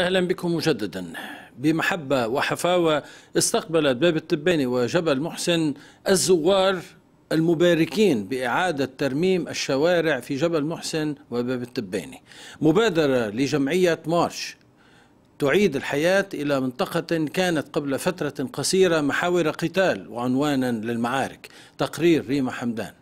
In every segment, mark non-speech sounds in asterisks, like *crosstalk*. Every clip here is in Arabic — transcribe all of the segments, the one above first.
أهلا بكم مجددا. بمحبة وحفاوة استقبلت باب التباني وجبل محسن الزوار المباركين بإعادة ترميم الشوارع في جبل محسن وباب التباني مبادرة لجمعية مارش تعيد الحياة إلى منطقة كانت قبل فترة قصيرة محاور قتال وعنوانا للمعارك. تقرير ريما حمدان.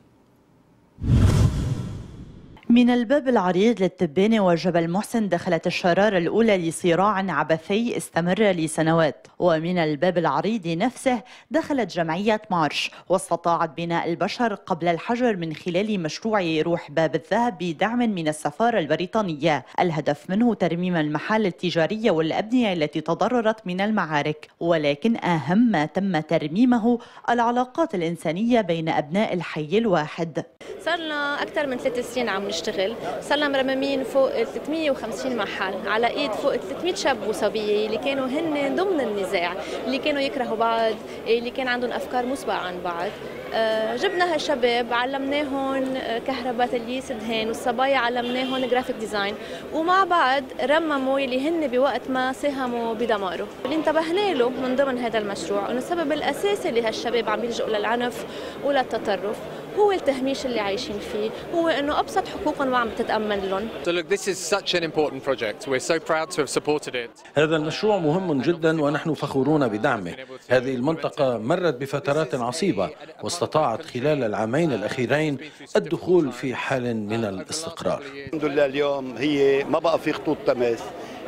من الباب العريض للتبانة وجبل محسن دخلت الشرارة الأولى لصراع عبثي استمر لسنوات. ومن الباب العريض نفسه دخلت جمعية مارش واستطاعت بناء البشر قبل الحجر من خلال مشروع روح باب الذهب بدعم من السفارة البريطانية. الهدف منه ترميم المحال التجارية والأبنية التي تضررت من المعارك. ولكن أهم ما تم ترميمه العلاقات الإنسانية بين أبناء الحي الواحد. صار لنا أكثر من ثلاث سنين عم نشتغل. صار لنا مرممين فوق 350 محل. على إيد فوق 300 شاب وصبية اللي كانوا هن ضمن النزاع. اللي كانوا يكرهوا بعض اللي كان عندهم أفكار مسبقة عن بعض. آه، جبنا هالشباب علمناهم آه، كهرباء تليس دهان والصبايا علمناهم graphic design ومع بعض رمموا اللي هن بوقت ما ساهموا بدماره اللي انتبهنا له من ضمن هذا المشروع إنه السبب الاساسي اللي هالشباب عم يلجؤوا للعنف وللتطرف هو التهميش اللي عايشين فيه. هو إنه أبسط حقوقهم ما عم تتأمن لهم. So look, this is such an important project. We're so proud to have supported it. هذا المشروع مهم جدا ونحن فخورون بدعمه. هذه المنطقة مرت بفترات عصيبة واستطاعت خلال العامين الأخيرين الدخول في حال من الاستقرار. الحمد لله اليوم هي ما بقى في خطوط تماس.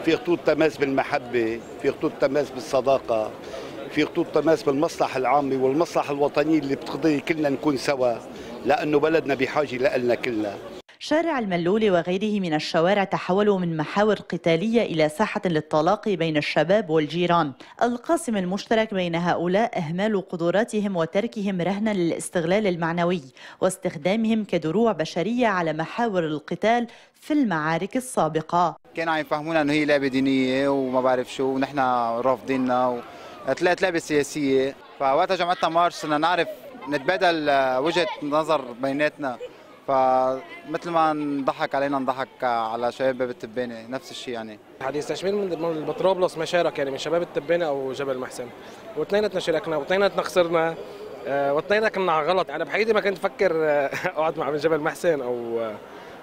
في خطوط تماس بالمحبة في خطوط تماس بالصداقة في خطوط تماس بالمصلحة العامة والمصلحة الوطنية اللي بتقضي كلنا نكون سوا. لأنه بلدنا بحاجة لنا كلنا. شارع الملول وغيره من الشوارع تحولوا من محاور قتالية إلى ساحة للطلاق بين الشباب والجيران. القاسم المشترك بين هؤلاء إهمال قدراتهم وتركهم رهنا للاستغلال المعنوي واستخدامهم كدروع بشرية على محاور القتال في المعارك السابقة. كانوا عم يفهمونا إنه هي لعبة دينية وما بعرف شو ونحن رافضينها طلعت لعبة سياسية. فوقتها جمعتنا مارش صرنا نعرف نتبادل وجهة نظر بيناتنا. فمثل ما انضحك علينا انضحك على شباب باب التبانة. نفس الشيء يعني. حديث تشميل من بطرابلس ما شارك يعني من شباب التبانة أو جبل محسن. واثنيناتنا شاركنا واثنيناتنا خسرنا آه، واثنيناتنا كنا على غلط. أنا بحياتي ما كنت أفكر آه، *laughs* أقعد مع جبل محسن أو آه،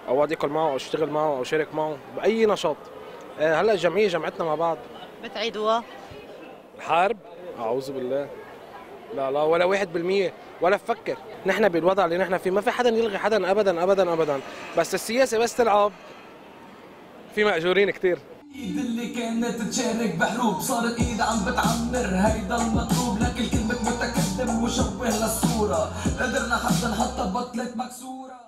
أو أقعد أكل معه أو أشتغل معه أو شارك معه بأي نشاط. هلأ الجمعيه جمعتنا مع بعض. بتعيدوها؟ الحرب؟ أعوذ بالله. لا لا ولا واحد بالمية. ولا فكر. نحن بالوضع اللي نحن فيه ما في حدا يلغي حدا ابدا ابدا ابدا. بس السياسة بس تلعب. في مأجورين كثير إيد اللي كانت تشارك بحروب صارت إيد عم بتعمر. هيدا المطلوب لكن كلمة متقدم مشوه للصورة. قدرنا حتى نحطها بطلة مكسورة.